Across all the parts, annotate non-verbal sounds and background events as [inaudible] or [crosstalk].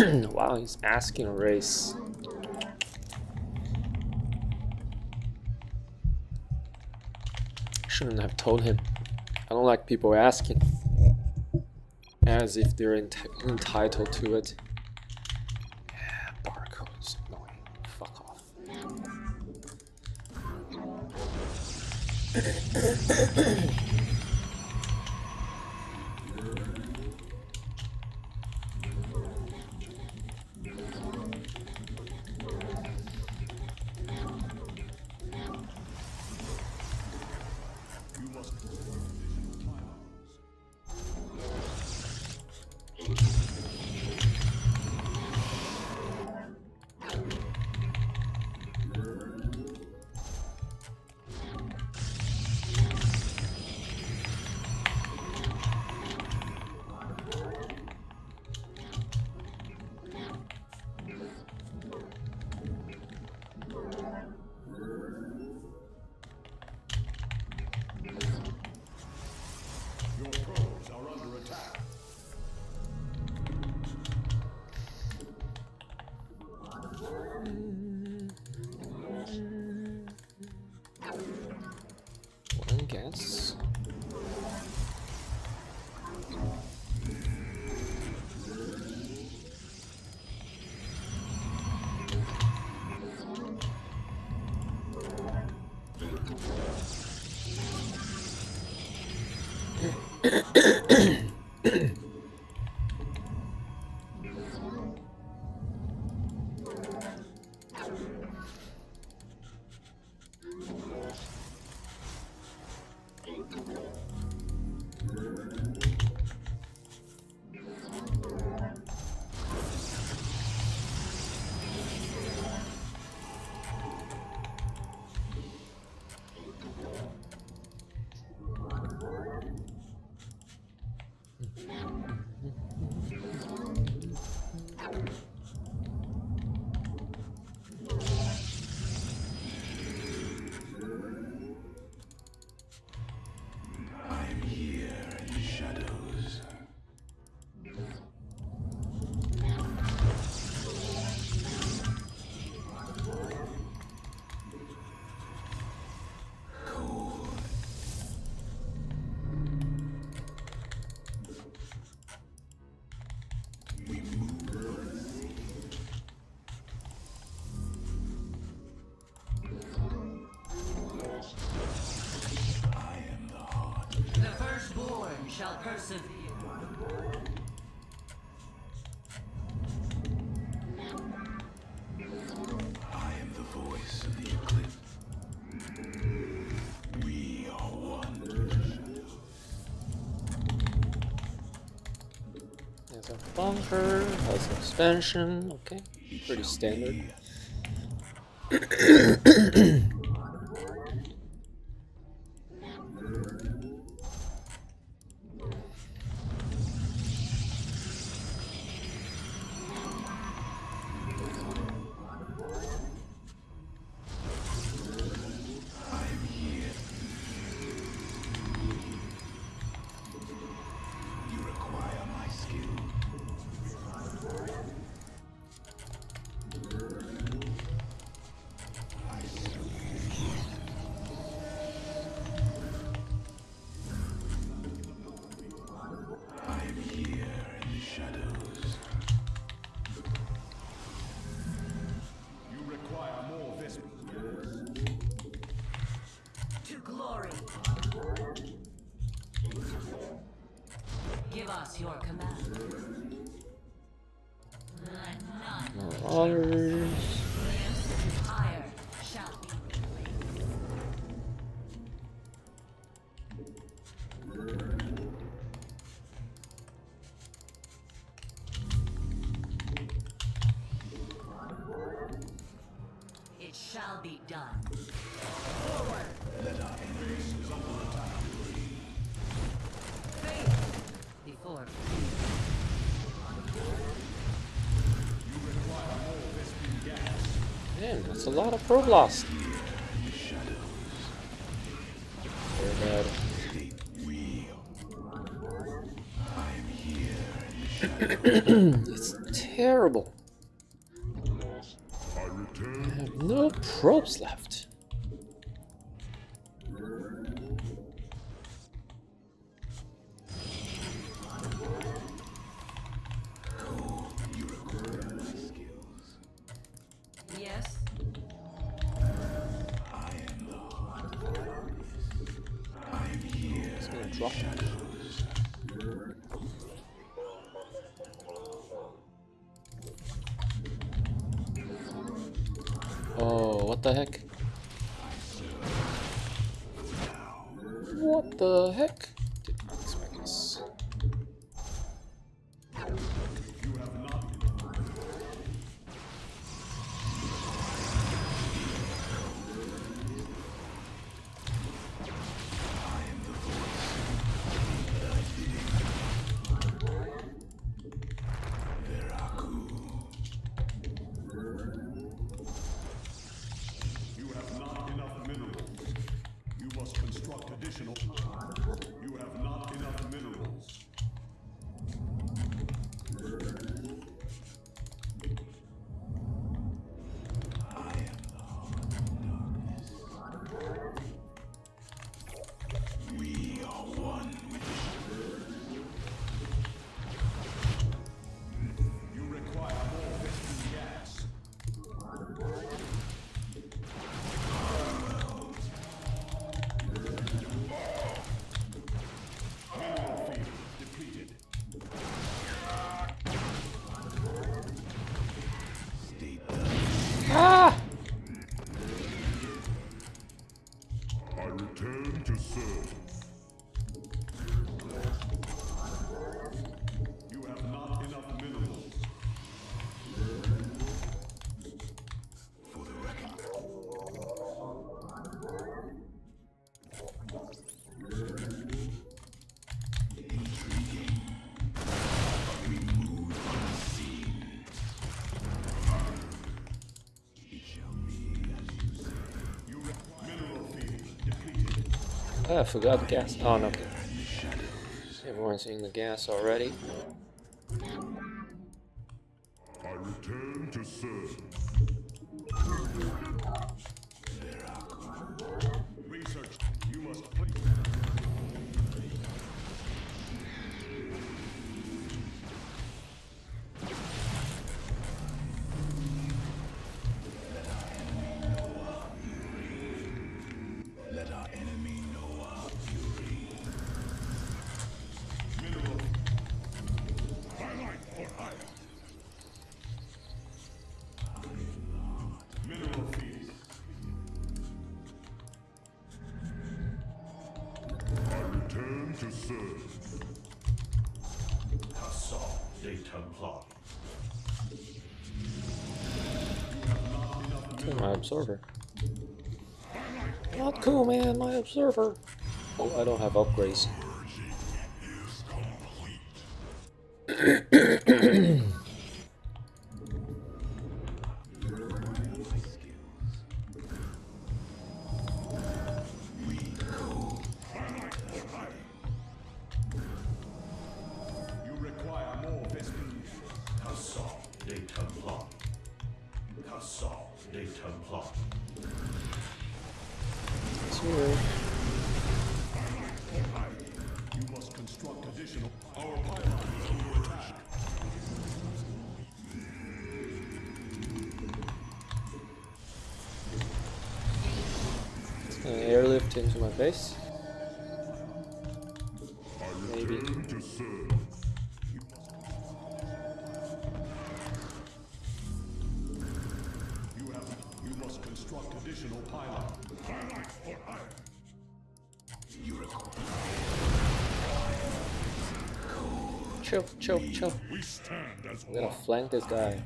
[clears throat] wow, he's asking a race. Shouldn't have told him. I don't like people asking. As if they're ent entitled to it. Yeah, barcodes. Annoying. Fuck off. [clears throat] a bunker, has an expansion, okay, pretty standard. [clears throat] That's a lot of probe loss. it's terrible. I have no probes left. What Ah, I forgot the gas. Oh no. Everyone's in the gas already. Return to serve. Assault de Templar. Kill my observer. Not cool, man. My observer. Oh, I don't have upgrades. Base. Maybe. return to serve. You have. You must construct additional pylon. Highlight for Aiur. Chill, chill, chill. I'm gonna flank this guy.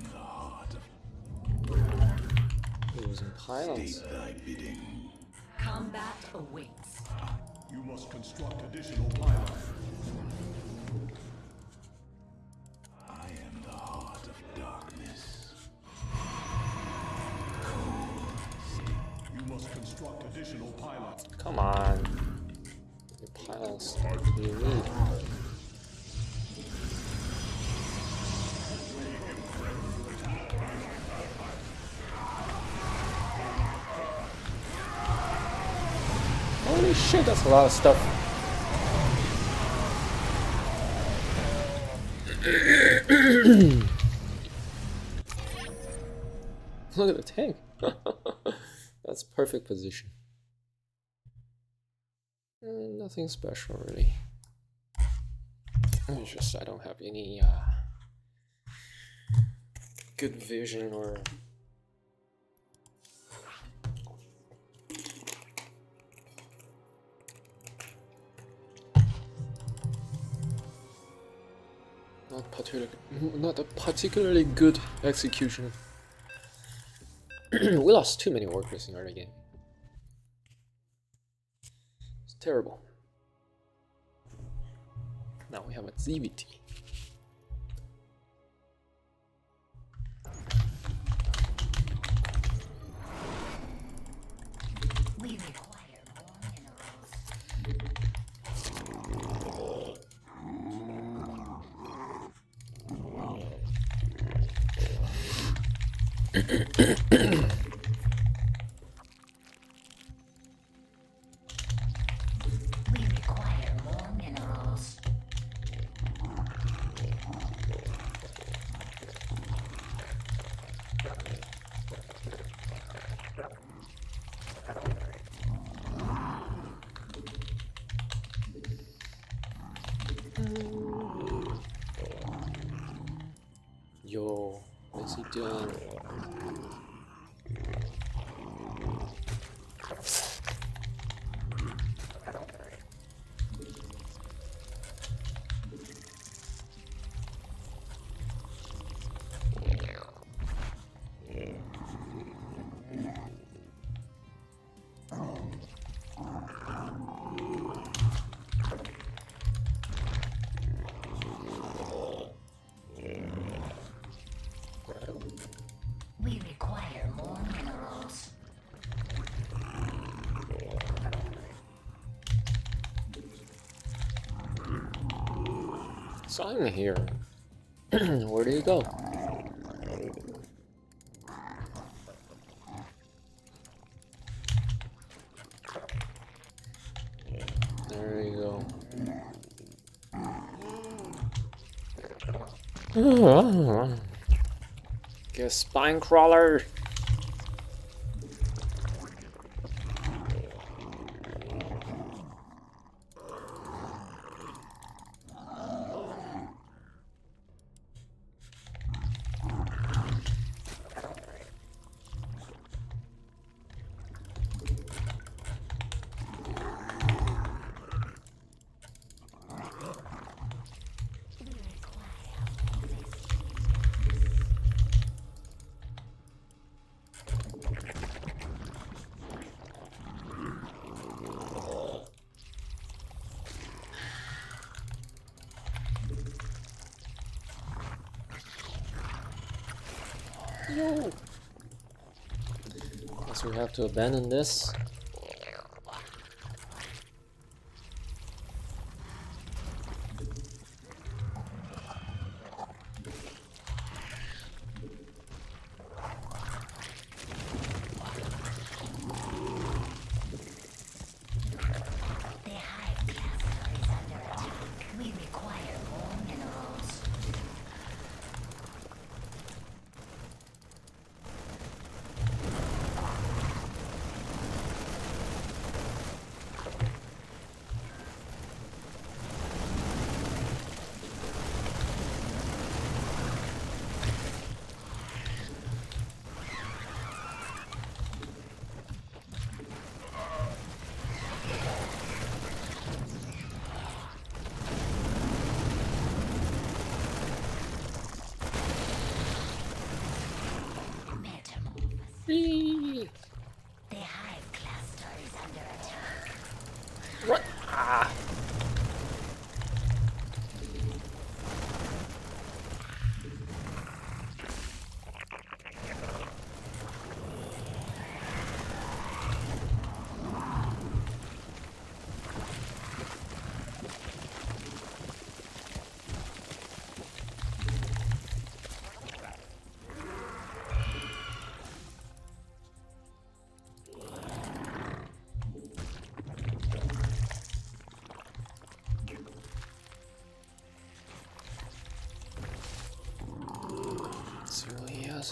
Using pylons. thy bidding. Combat awaits. You must construct additional pylon. I am the heart of darkness. You must construct additional pylon. Come on. The pylons you need. That's a lot of stuff. [coughs] Look at the tank. [laughs] that's perfect position. Uh, nothing special really. It's just I don't have any uh, good vision or not a particularly good execution. [clears throat] we lost too many workers in early game. It's terrible. Now we have a ZVT. Yo, what's he doing? I'm here. [clears throat] Where do you go? There you go. [laughs] Get spine crawler. No. Guess we have to abandon this.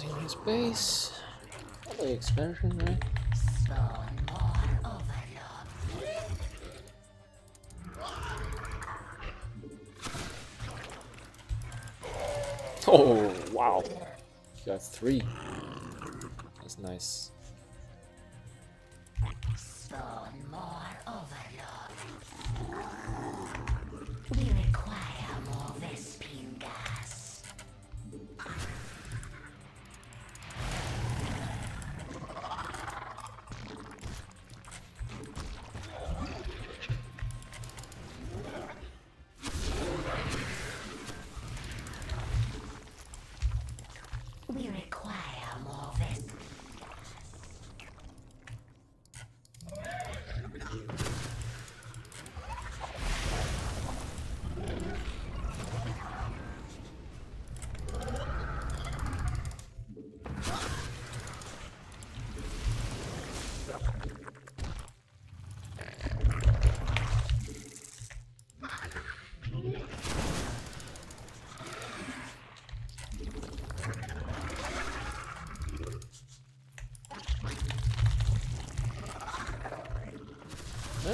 Using his base. Probably expansion, right? Spawn more overlord. Oh, wow. Got three.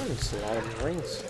There's a lot of rings.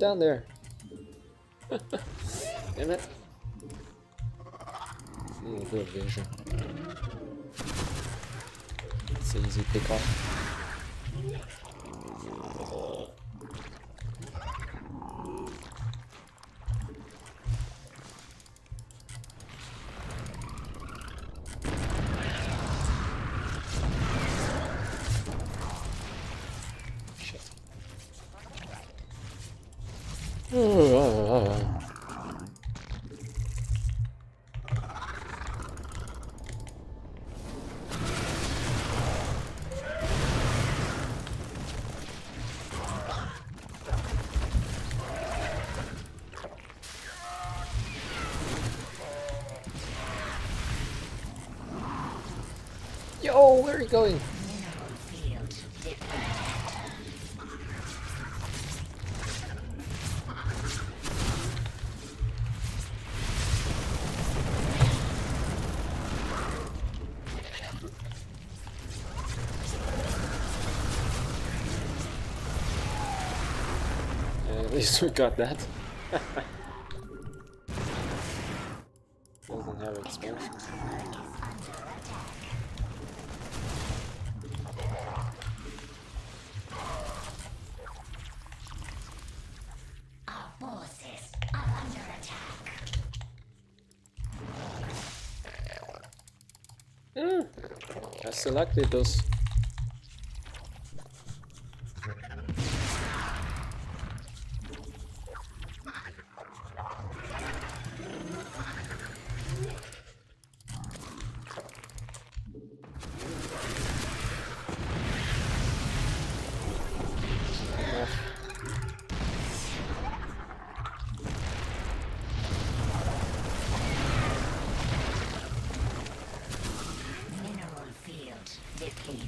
Down there? [laughs] Damn it. Mm, good vision. Yo, where are you going? Least we got that. Doesn't have expansion. Our forces are under attack. Mm. I selected those.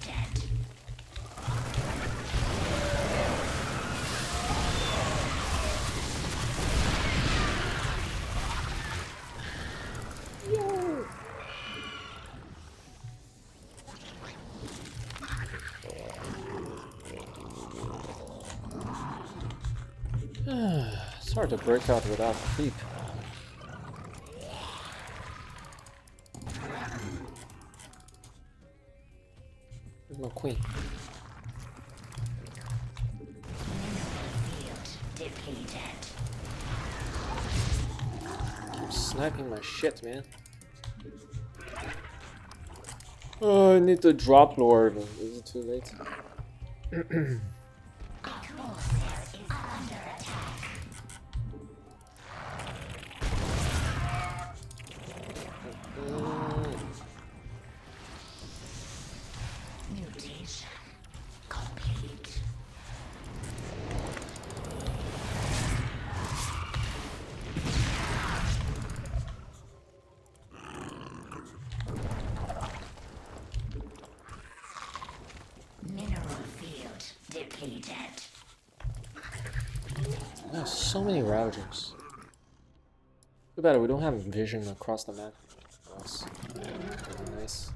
Depleted. [sighs] It's hard to break out without creep. Shit, man. Oh, I need to drop lord. Is it too late? [clears throat] Too bad we don't have vision across the map. Nice.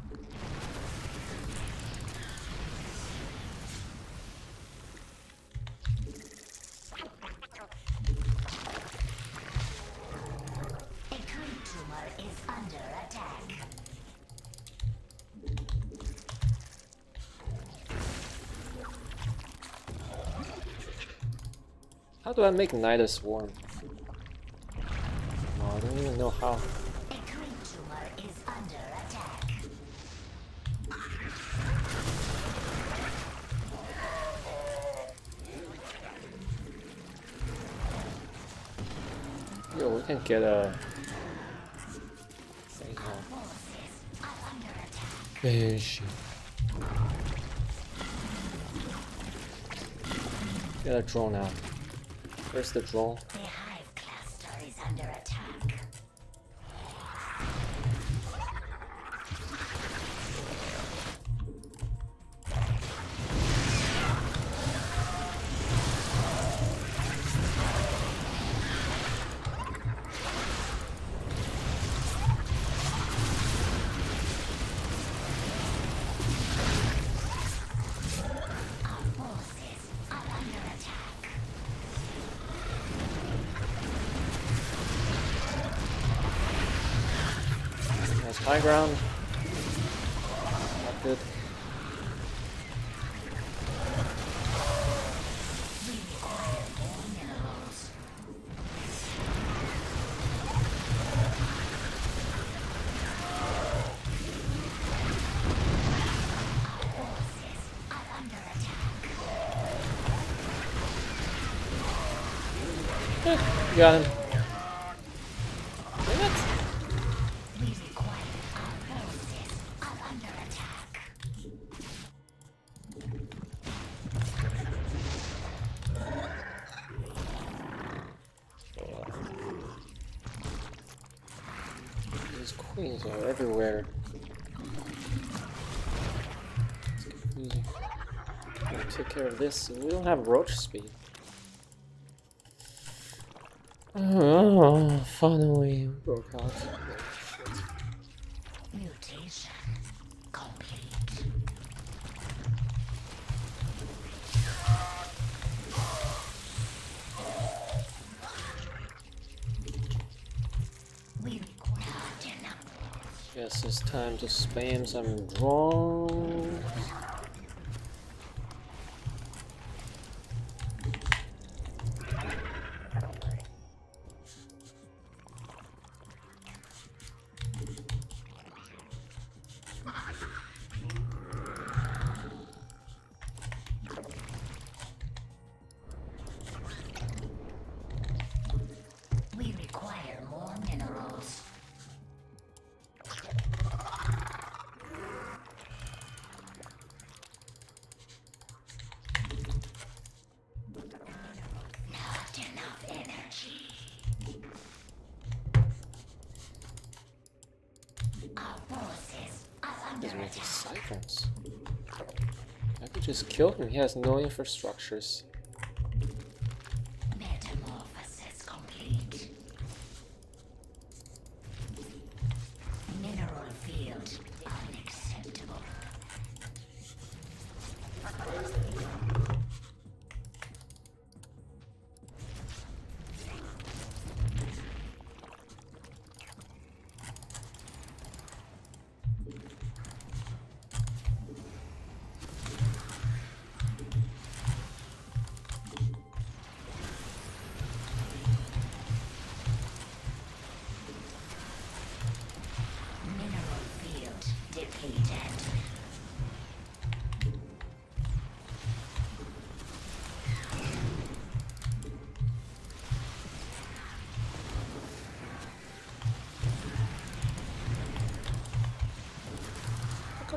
How do I make Nidus Worm? Even know how. Yo, we can get a attack. Fish. Get a drone out. Where's the drone? Ground. Not good. Require more take care of this. We don't have roach speed. Oh, finally broke out. Mutation complete. We require not enough. Guess it's time to spam some drones. Attack. I could just kill him. He has no infrastructures.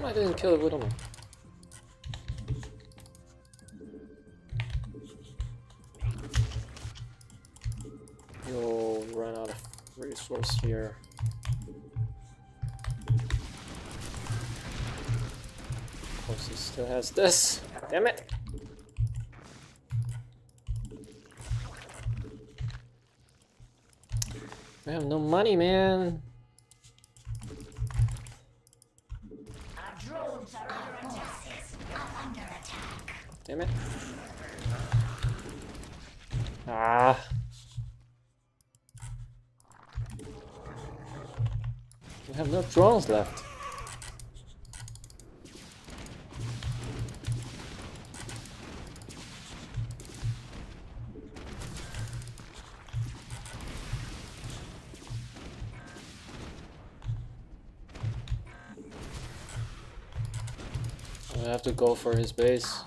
I didn't kill the Widow Mine? You'll run out of resource here. Of course, he still has this. Damn it! I have no money, man. Damn it. Ah. We have no drones left. I have to go for his base.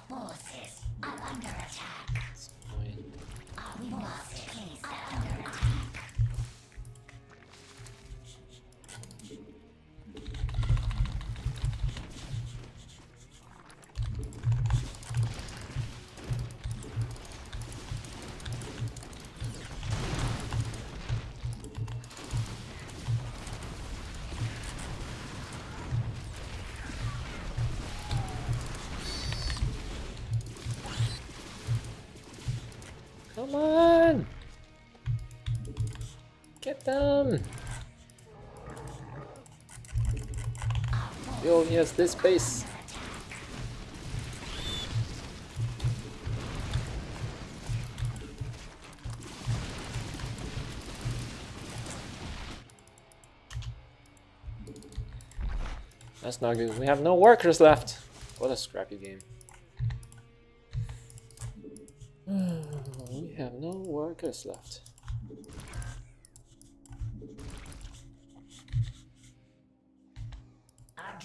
This base. That's not good. We have no workers left. What a scrappy game. [sighs] we have no workers left.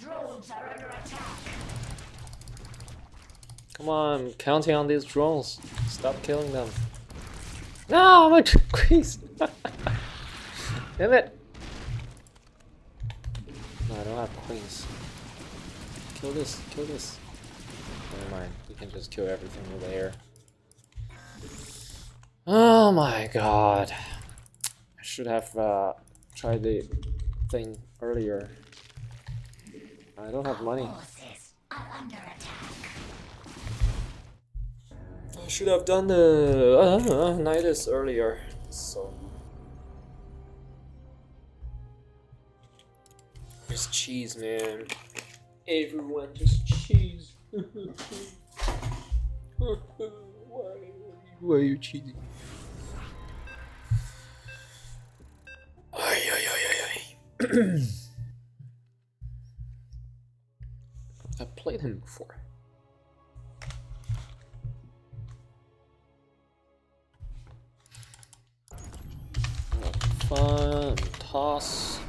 Drones are under attack. Come on, I'm counting on these drones. Stop killing them. No, my queens. [laughs] Damn it. No, I don't have queens. Kill this, kill this. Never mind, we can just kill everything with air. Oh my god. I should have uh, tried the thing earlier. I don't have money. Forces are under attack. I should have done the uh, Nidus earlier. So. Just cheese, man. Everyone just cheese. why, [laughs] why are you cheating? Ay, ay, ay, ay, ay. [clears throat] played him before. Fun, toss.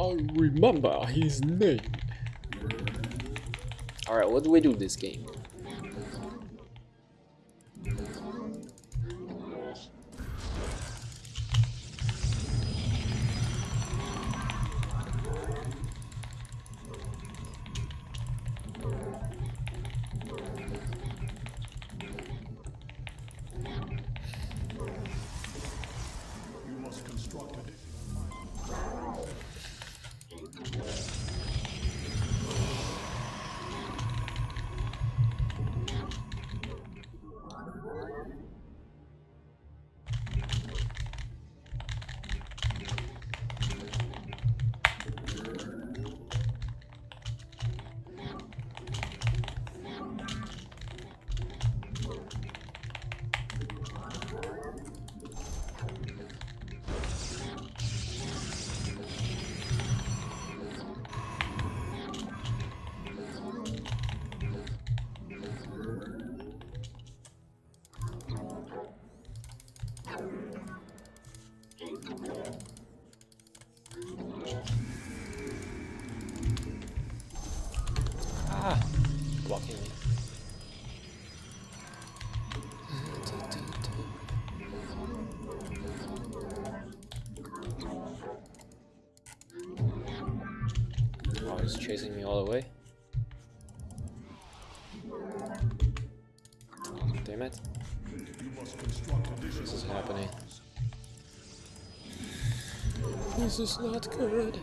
I remember his name. Alright, what do we do this game? He's chasing me all the way. Oh, damn it. This is happening. This is not good.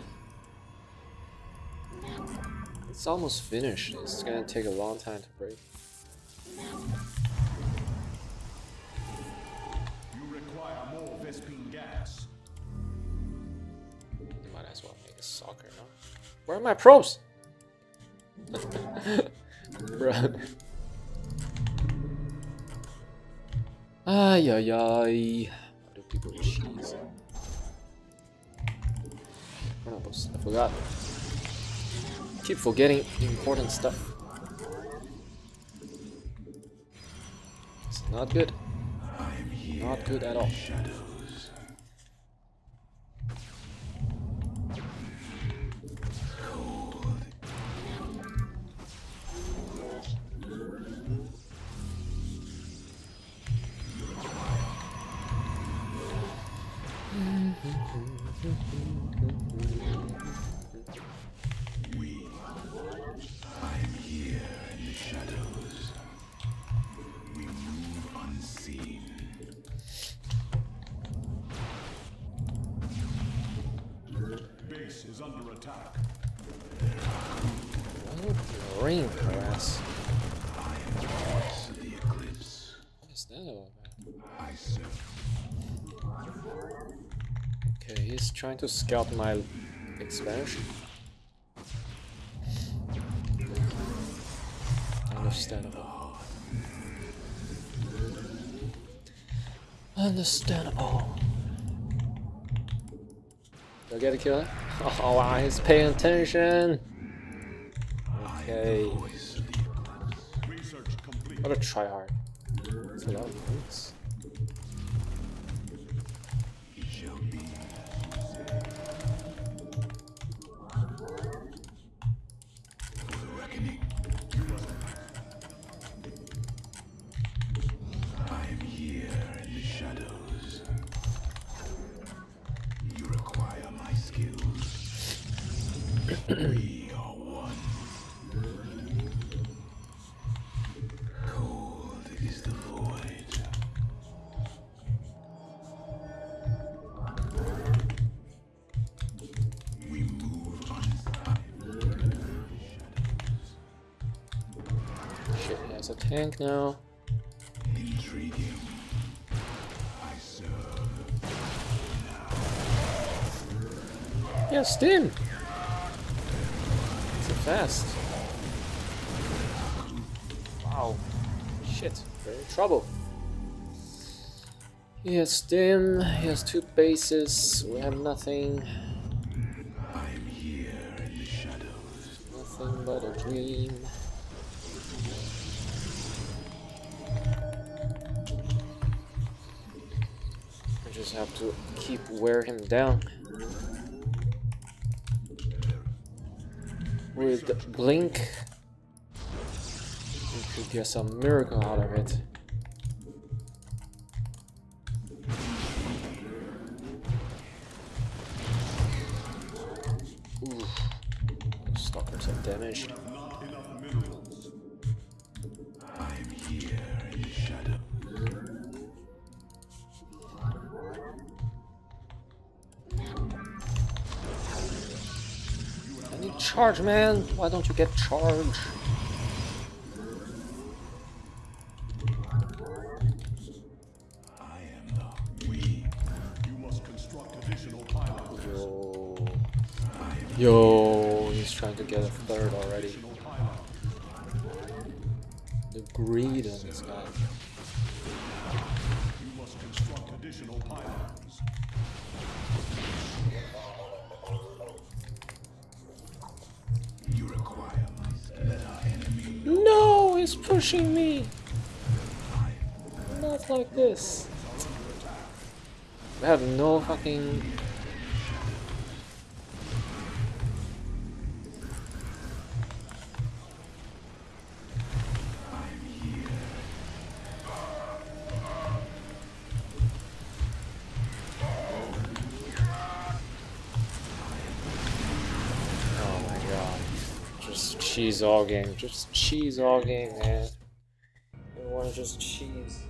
It's almost finished. It's gonna take a long time to break. Where are my probes? [laughs] Run. Ay ay ay. Why do people cheese? Oh, I forgot. Keep forgetting important stuff. It's not good. Not good at all. Scout my expansion. Understandable. Understandable. Do I get a kill? [laughs] Oh, wow, he's paying attention. Okay. Research complete. Gotta try hard. A lot of points. Tank now. Yeah, Stim! So fast. Wow. Shit, we're in trouble. He has Stim, he has two bases, we have nothing. Nothing but a dream. Have to keep wear him down. With Blink, we could get some miracle out of it. Ooh, stalkers have damage. Charge, man. Why don't you get charge? You must construct additional. Yo. Yo, he's trying to get a third already. The greed on this guy. Pushing me. Not like this. I have no fucking. Oh my god. Just cheese all game. Just cheese all game, man. Everyone just cheese.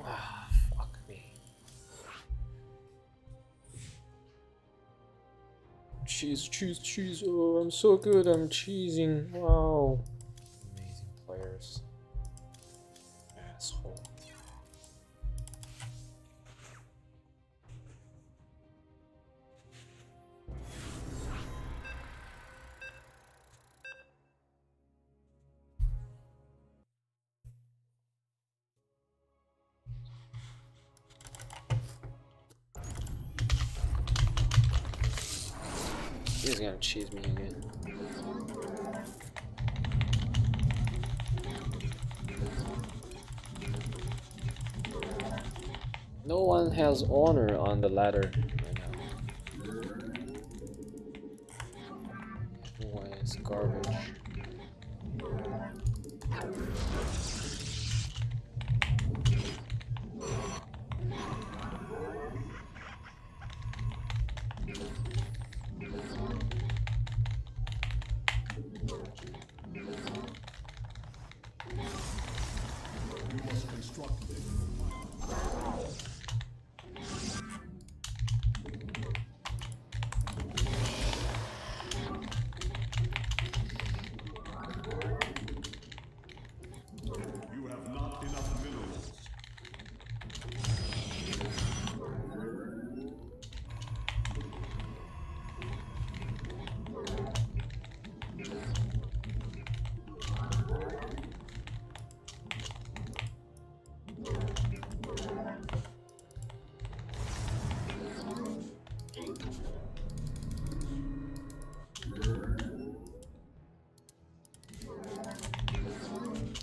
Ah, fuck me. Cheese, cheese, cheese. Oh, I'm so good. I'm cheesing. Wow. Amazing players. Asshole. Gonna cheese me again. No one has honor on the ladder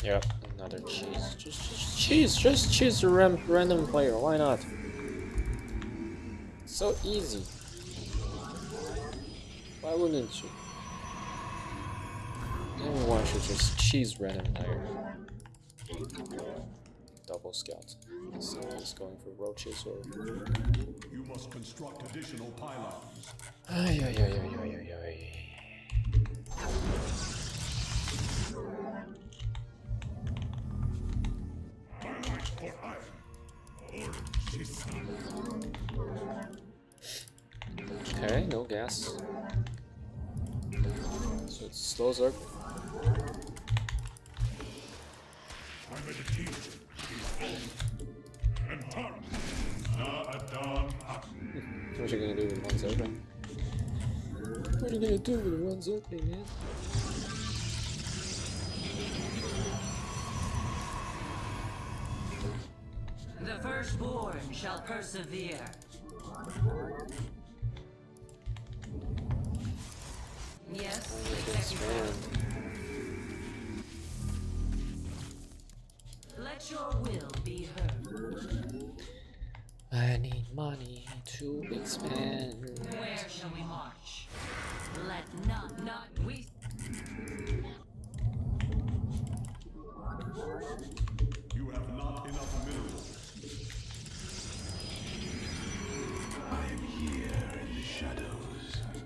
Yep, another cheese. Just, just cheese, just choose a random player, why not? So easy. Why wouldn't you? Everyone should just cheese random player. Double scout. Someone's going for roaches or. You must construct additional pylons. Ay, ay, ay, ay, ay, ay, ay. So [laughs] it. What are you gonna do with one's open? What are you gonna do with one's open, man? The firstborn shall persevere.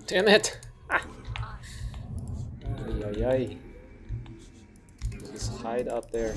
Damn it! Ah. Ay, ay, ay. Just hide up there.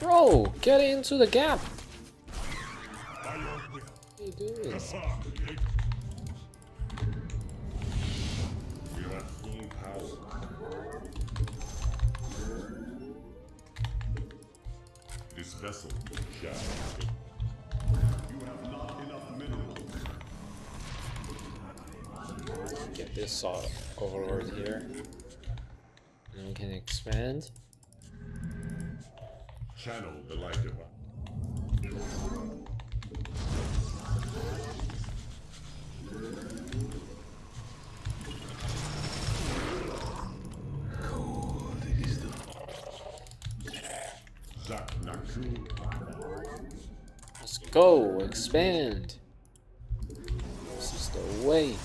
Bro, get into the gap. By your will. What are you doing? We are at full power. This vessel shall. You have not enough minerals. Get this overlord here. And we can expand. Channel the light divine. Zak Naku. Let's go, expand. This is the way.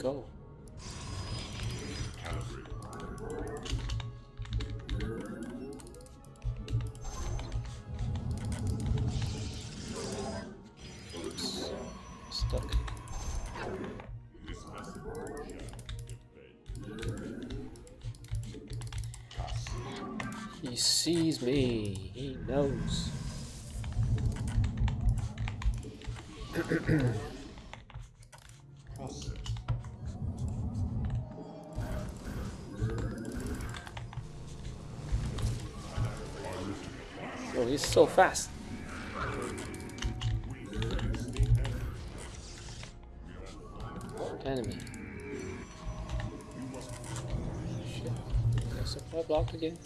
Go. Stuck. He sees me. He knows. [clears throat] so fast. Enemy. Shit. Supply blocked again.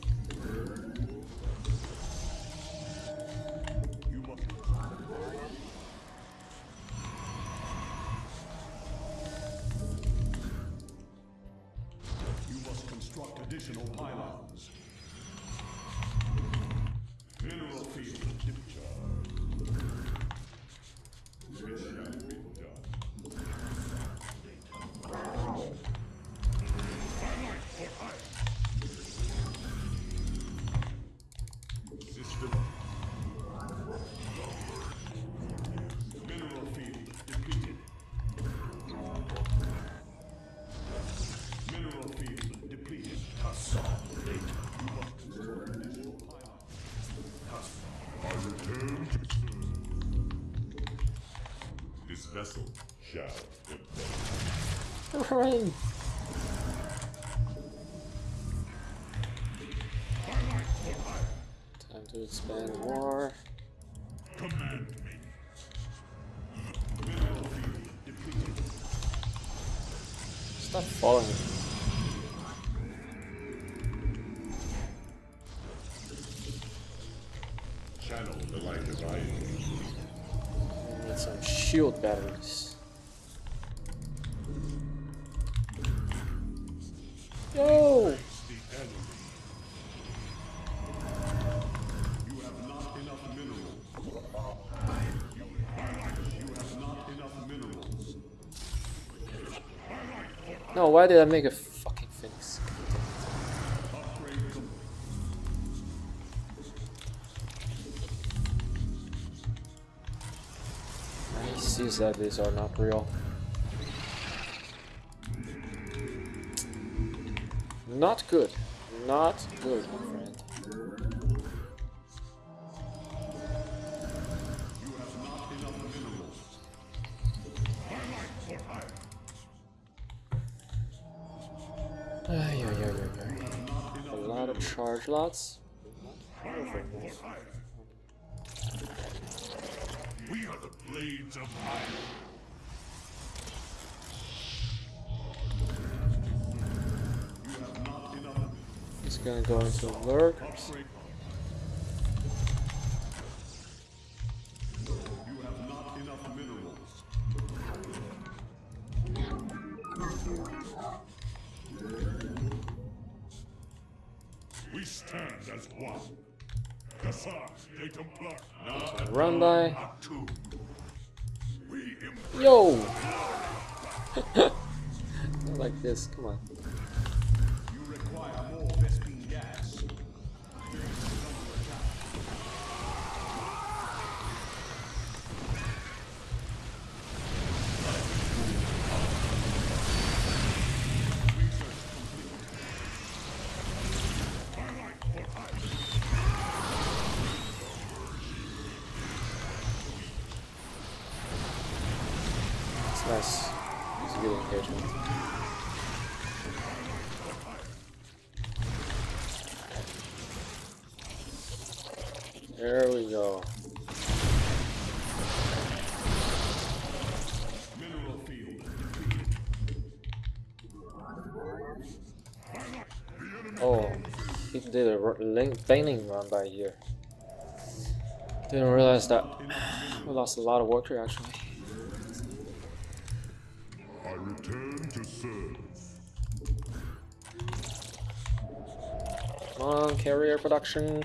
Vessel shall. Run! Time to expand more. Command me. Mineral field depleted. Stop following enough minerals. No, why did I make a That these are not real. Not good. Not good, my friend. Ay, ay, ay, ay, ay. A lot of charge lots. Gonna go into lurk. You have not enough minerals. We stand as one. Kassar. Now Run by. at two. We embrace. [laughs] Yo! Like this, come on. Baning run by here. Didn't realize that. We lost a lot of worker actually. I return to serve. Come on, carrier production.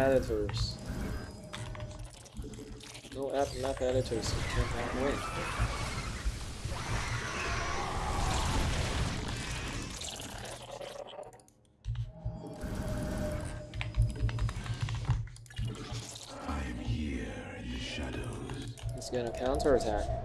editors. No app map editors. You can't win. He's gonna counterattack. Unacceptable command. Alright, next. Maximum supply.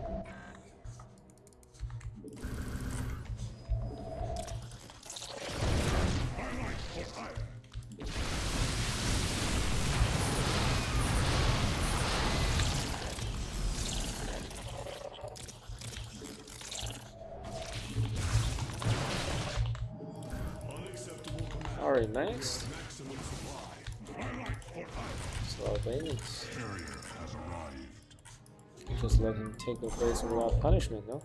Highlight for iron. So Albanians. Carrier has arrived. Just let him take the place without punishment, no?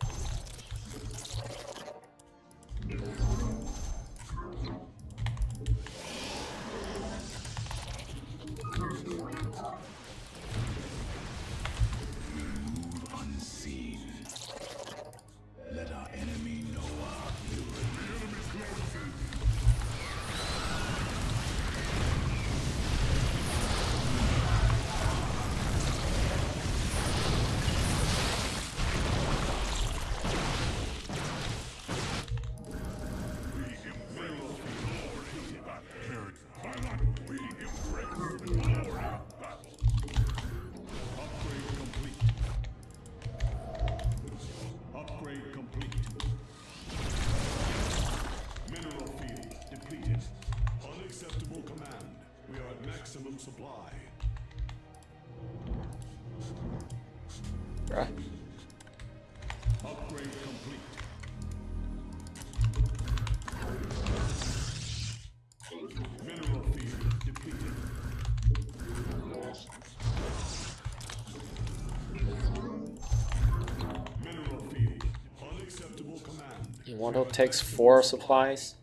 Command. Takes four supplies.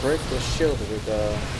Break the shield with the with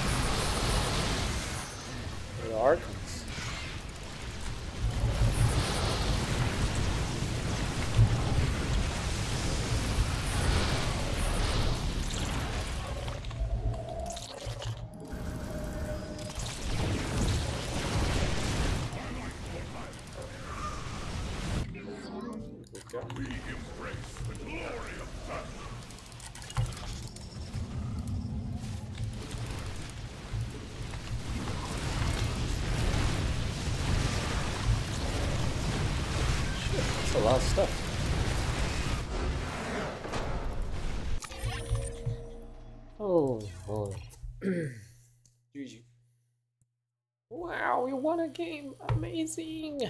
of stuff. Oh boy. [clears throat] GG. Wow, we won a game! Amazing!